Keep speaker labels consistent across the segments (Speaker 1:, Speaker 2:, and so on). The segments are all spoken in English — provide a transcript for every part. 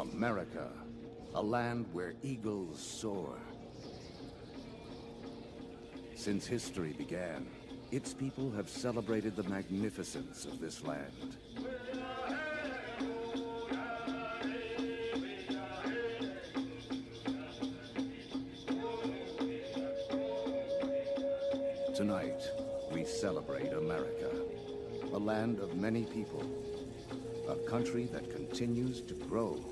Speaker 1: America, a land where eagles soar. Since history began, its people have celebrated the magnificence of this land. Tonight, we celebrate America, a land of many people, a country that continues to grow,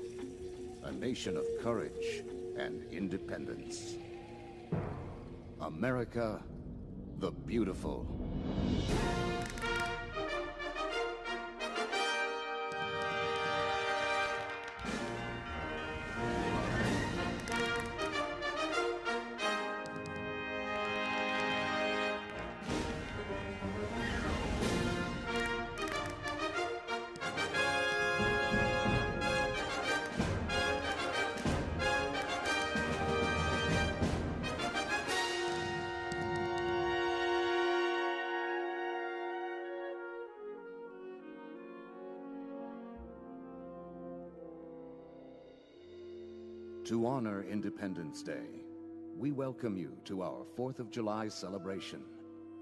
Speaker 1: a nation of courage and independence. America the Beautiful. To honor Independence Day, we welcome you to our 4th of July celebration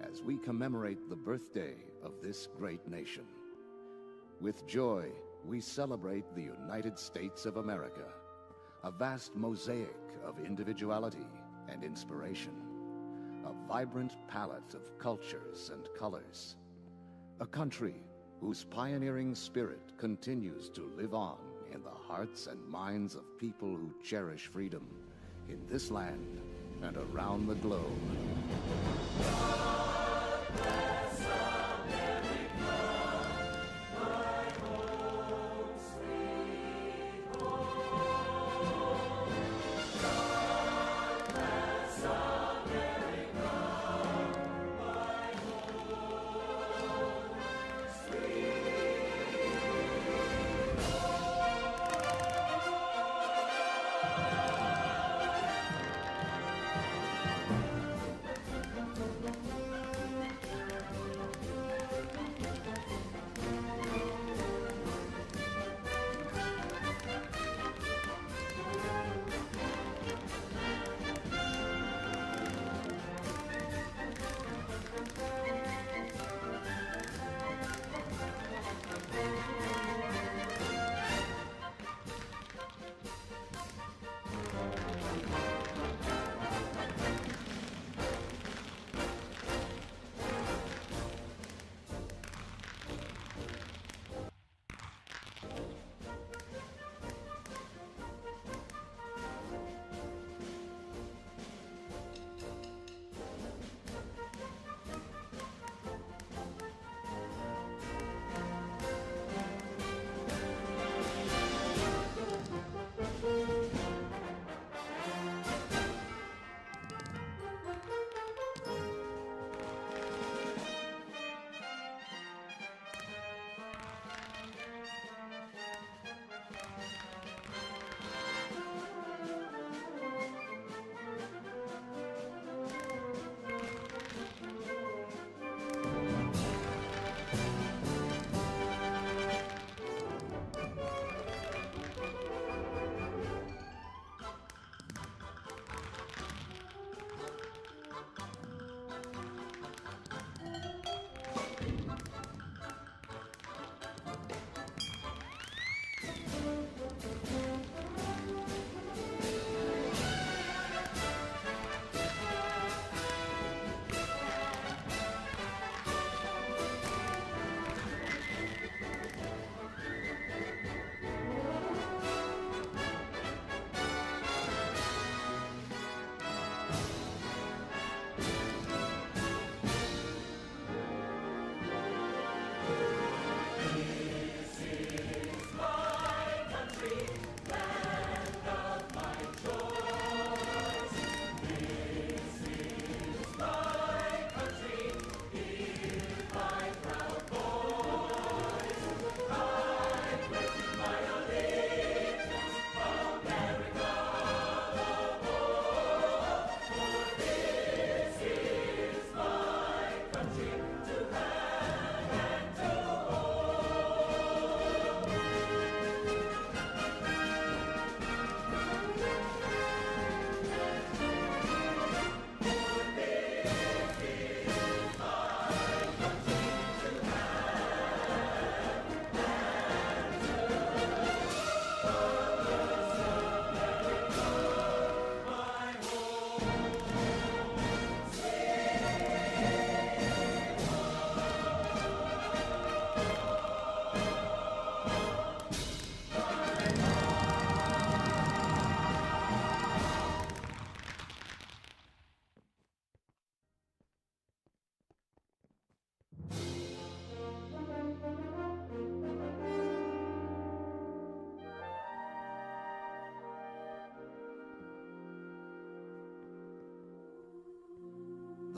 Speaker 1: as we commemorate the birthday of this great nation. With joy, we celebrate the United States of America, a vast mosaic of individuality and inspiration, a vibrant palette of cultures and colors, a country whose pioneering spirit continues to live on in the hearts and minds of people who cherish freedom in this land and around the globe.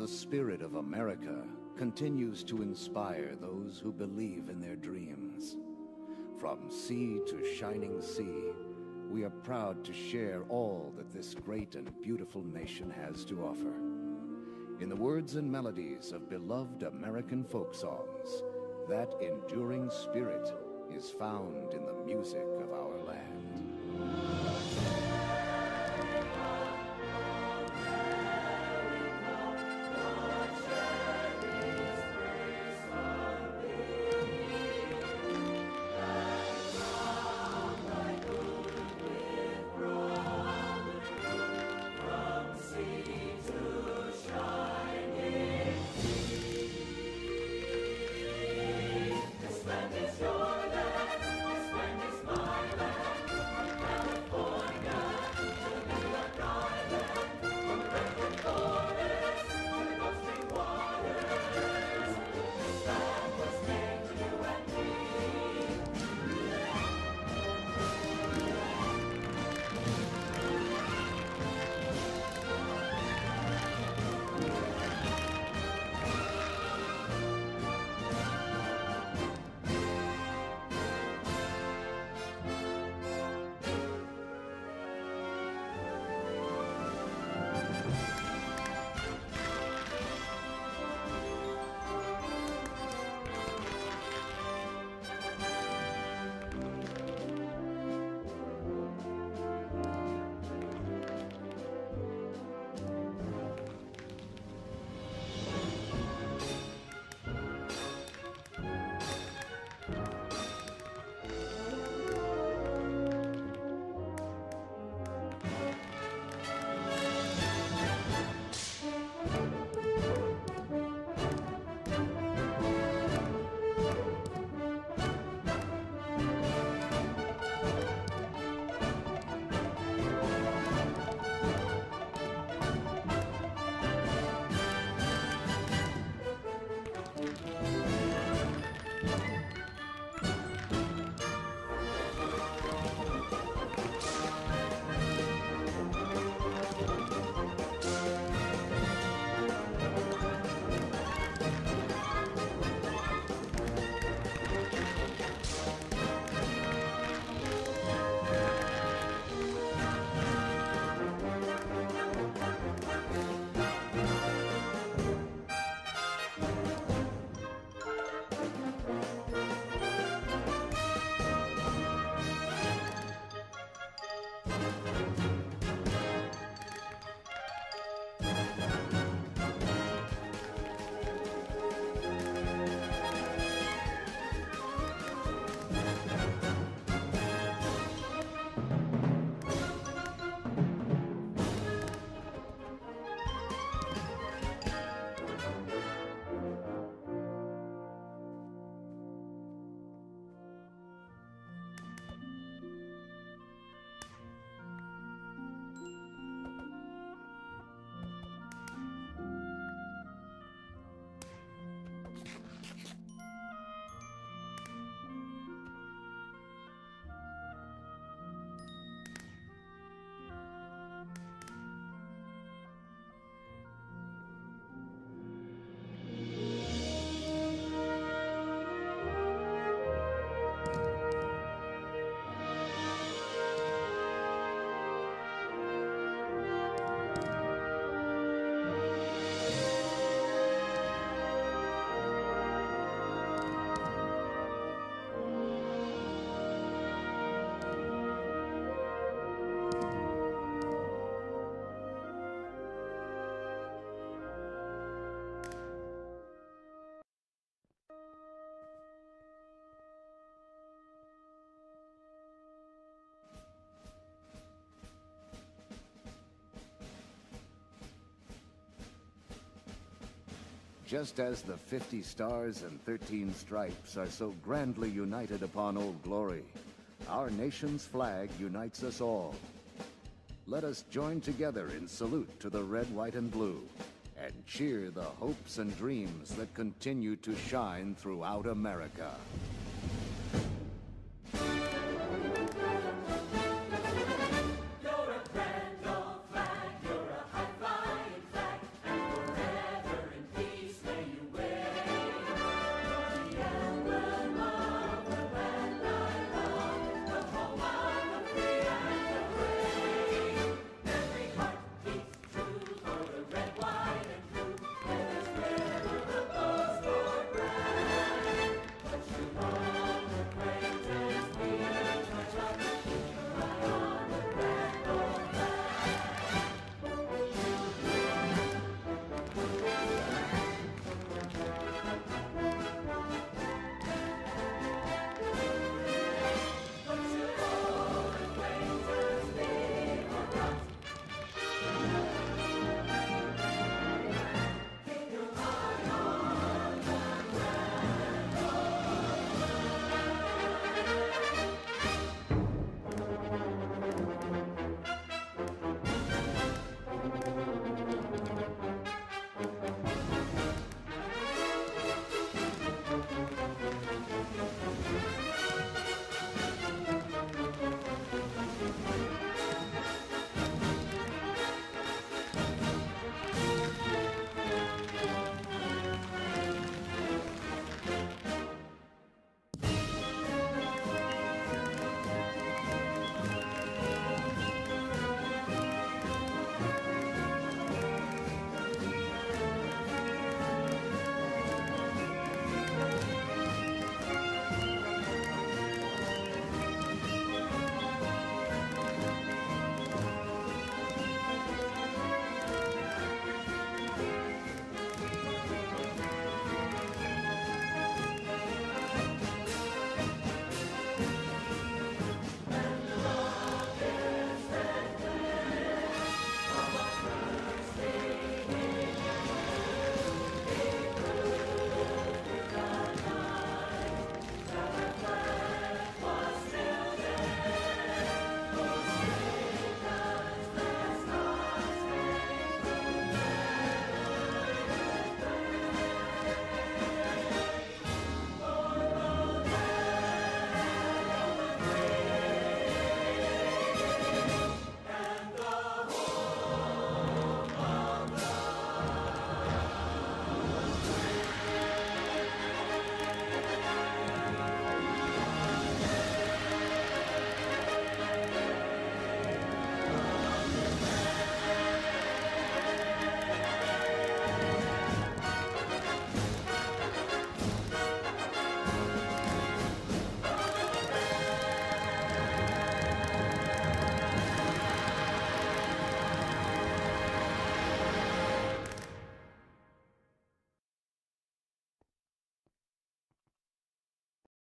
Speaker 1: Spirit of America continues to inspire those who believe in their dreams. From sea to shining sea, we are proud to share all that this great and beautiful nation has to offer. In the words and melodies of beloved American folk songs, that enduring spirit is found in the music of our Just as the 50 stars and 13 stripes are so grandly united upon Old Glory, our nation's flag unites us all. Let us join together in salute to the red, white, and blue, and cheer the hopes and dreams that continue to shine throughout America.